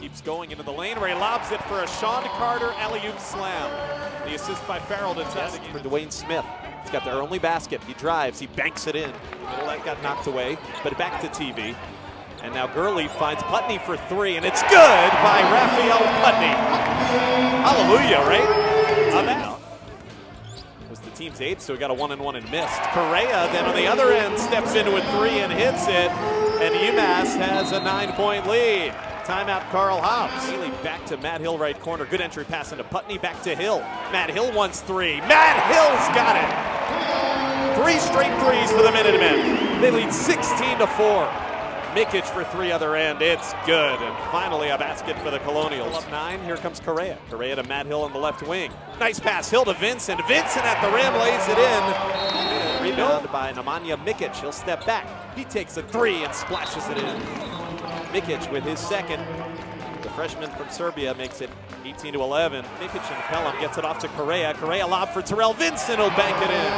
keeps going into the lane where he lobs it for a Sean Carter alley-oop slam. The assist by Farrell to the for Dwayne Smith. He's got their only basket. He drives, he banks it in. Middle that got knocked away, but back to TV. And now Gurley finds Putney for three, and it's good by Raphael Putney. Hallelujah, right? I'm out. It was the team's eighth, so he got a one and one and missed. Correia then on the other end steps into a three and hits it, and UMass has a nine-point lead. Timeout, Karl Hobbs. Haley back to Matt Hill, right corner. Good entry pass into Putney, back to Hill. Matt Hill wants three. Matt Hill's got it. Three straight threes for the Minutemen. They lead 16 to 4. Mikic for three other end. It's good. And finally a basket for the Colonials. Up nine. Here comes Correia. Correia to Matt Hill on the left wing. Nice pass. Hill to Vincent. Vincent at the rim lays it in. Rebound by Nemanja Mikic. He'll step back. He takes a three and splashes it in. Mikic with his second. The freshman from Serbia makes it 18 to 11. Mikic and Pellom gets it off to Correia. Correia lob for Terrell Vincent will bank it in.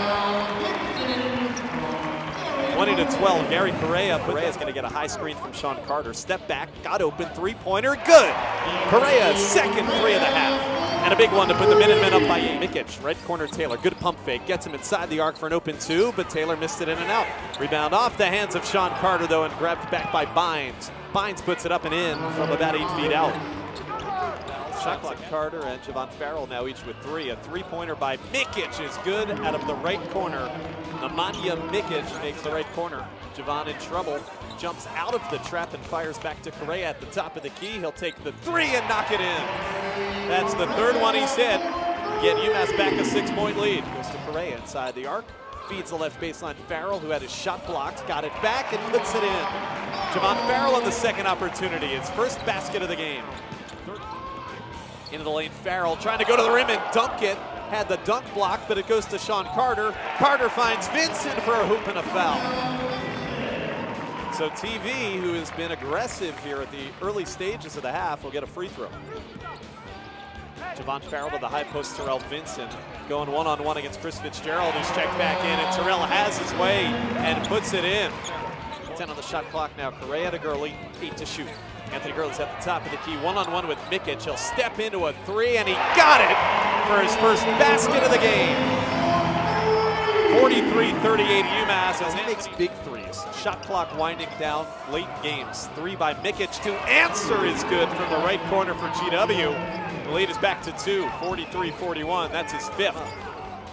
20 to 12. Gary Correia. Correia is going to get a high screen from Sean Carter. Step back, got open, three pointer, good. Correia, second three of the half. A big one to put the Minutemen up by eight. Mikic, right corner Taylor. Good pump fake. Gets him inside the arc for an open two, but Taylor missed it in and out. Rebound off the hands of Sean Carter, though, and grabbed back by Bynes. Bynes puts it up and in from about eight feet out. Shot clock Carter and Javorn Farrell now each with three. A three-pointer by Mikic is good out of the right corner. Nemanja Mikic makes the right corner. Javorn in trouble, jumps out of the trap and fires back to Correia at the top of the key. He'll take the three and knock it in. That's the third one he's hit. Get UMass back a six-point lead. Goes to Correia inside the arc. Feeds the left baseline Farrell, who had his shot blocked, got it back and puts it in. Javorn Farrell on the second opportunity. His first basket of the game. Into the lane, Farrell trying to go to the rim and dunk it. Had the dunk block, but it goes to Sean Carter. Carter finds Vincent for a hoop and a foul. So TV, who has been aggressive here at the early stages of the half, will get a free throw. Javorn Farrell to the high post, Terrell Vincent going one-on-one against Chris Fitzgerald, who's checked back in, and Terrell has his way and puts it in. 10 on the shot clock now. Correia to Gurley, eight to shoot. Anthony Gurley's at the top of the key, one-on-one with Mikic. He'll step into a three, and he got it for his first basket of the game. 43-38 UMass as he makes big threes. Shot clock winding down late games. Three by Mikic to answer is good from the right corner for GW. The lead is back to two, 43-41. That's his fifth.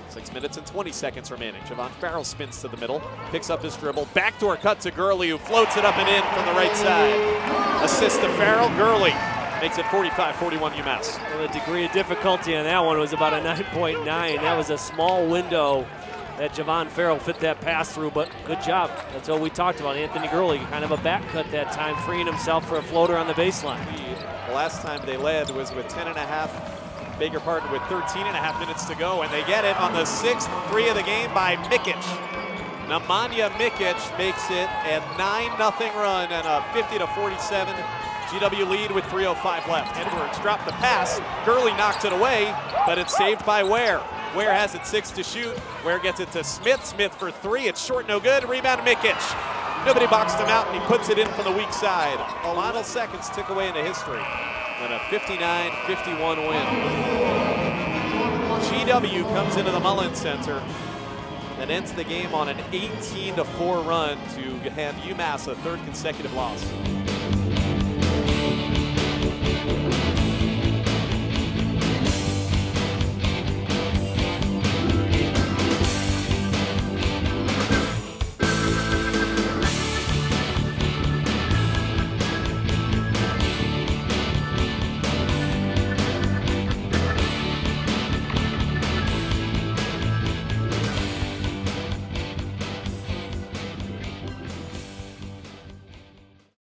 Six minutes and 20 seconds remaining. Javorn Farrell spins to the middle, picks up his dribble, backdoor cut to Gurley, who floats it up and in from the right side. Assist to Farrell, Gurley makes it 45-41 UMass. Well, the degree of difficulty on that one was about a 9.9. That was a small window that Javorn Farrell fit that pass through, but good job. That's what we talked about. Anthony Gurley, kind of a back cut that time, freeing himself for a floater on the baseline. The last time they led was with 10 and a half Baker partnered with 13 and a half minutes to go, and they get it on the sixth three of the game by Mikic. Nemanja Mikic makes it a 9-0 run and a 50 to 47 GW lead with 3.05 left. Edwards dropped the pass. Gurley knocked it away, but it's saved by Ware. Ware has it six to shoot. Ware gets it to Smith. Smith for three. It's short, no good. Rebound to Mikic. Nobody boxed him out, and he puts it in from the weak side. Final seconds tick away into history and a 59-51 win. GW comes into the Mullins Center and ends the game on an 18-4 run to hand UMass a third consecutive loss.